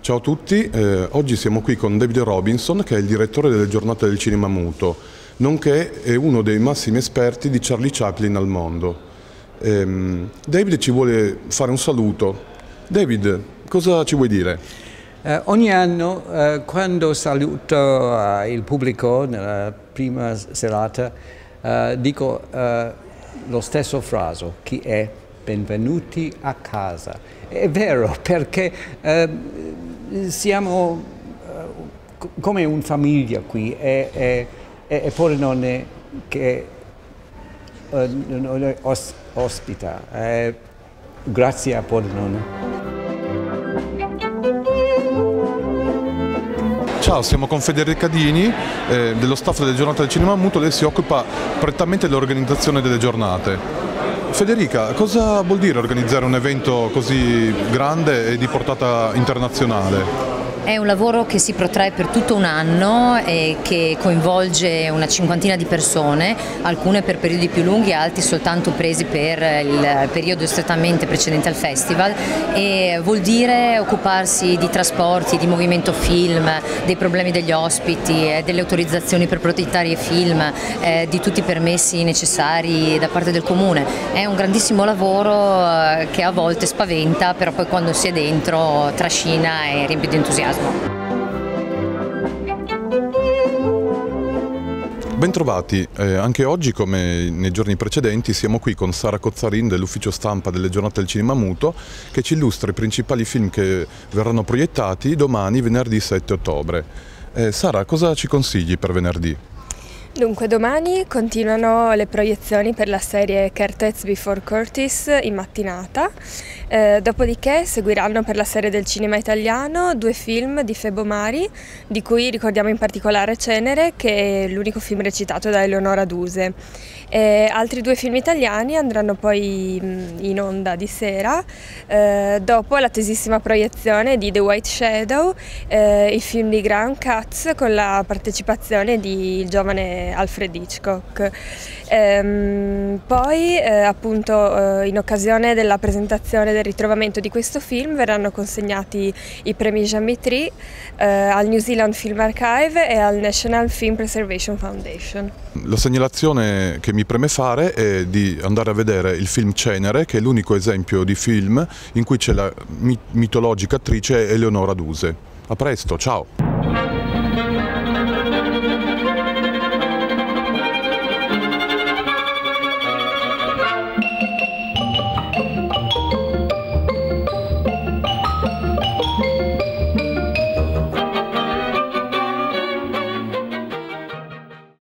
Ciao a tutti, eh, oggi siamo qui con David Robinson che è il direttore delle giornate del cinema muto, nonché è uno dei massimi esperti di Charlie Chaplin al mondo. Eh, David ci vuole fare un saluto. David, cosa ci vuoi dire? Eh, ogni anno eh, quando saluto eh, il pubblico nella prima serata eh, dico lo stesso fraso, chi è benvenuti a casa. È vero perché siamo uh, come una famiglia qui e, e, e Pordenone che uh, os, ospita. Grazie a Pordenone. Ciao, siamo con Federica Dini eh, dello staff delle giornate del cinema muto, lei si occupa prettamente dell'organizzazione delle giornate. Federica, cosa vuol dire organizzare un evento così grande e di portata internazionale? È un lavoro che si protrae per tutto un anno e che coinvolge una cinquantina di persone, alcune per periodi più lunghi, altri soltanto presi per il periodo strettamente precedente al festival e vuol dire occuparsi di trasporti, di movimento film, dei problemi degli ospiti, eh, delle autorizzazioni per proprietari e film, eh, di tutti i permessi necessari da parte del comune. È un grandissimo lavoro eh, che a volte spaventa, però poi quando si è dentro trascina e riempie di entusiasmo entusiasmo. Bentrovati, eh, anche oggi come nei giorni precedenti siamo qui con Sara Cozzarin dell'ufficio stampa delle giornate del cinema muto che ci illustra i principali film che verranno proiettati domani venerdì 7 ottobre. Eh, Sara, cosa ci consigli per venerdì? Dunque, domani continuano le proiezioni per la serie Curtis Before Curtis in mattinata, eh, dopodiché seguiranno per la serie del cinema italiano due film di Febo Mari, di cui ricordiamo in particolare Cenere, che è l'unico film recitato da Eleonora Duse. E altri due film italiani andranno poi in onda di sera, eh, dopo l'attesissima proiezione di The White Shadow, eh, il film di Graham Katz con la partecipazione di giovane Alfred Hitchcock. Ehm, poi eh, appunto eh, in occasione della presentazione del ritrovamento di questo film verranno consegnati i premi Jean Mitry eh, al New Zealand Film Archive e al National Film Preservation Foundation. La segnalazione che mi preme fare è di andare a vedere il film Cenere che è l'unico esempio di film in cui c'è la mitologica attrice Eleonora Duse. A presto, ciao!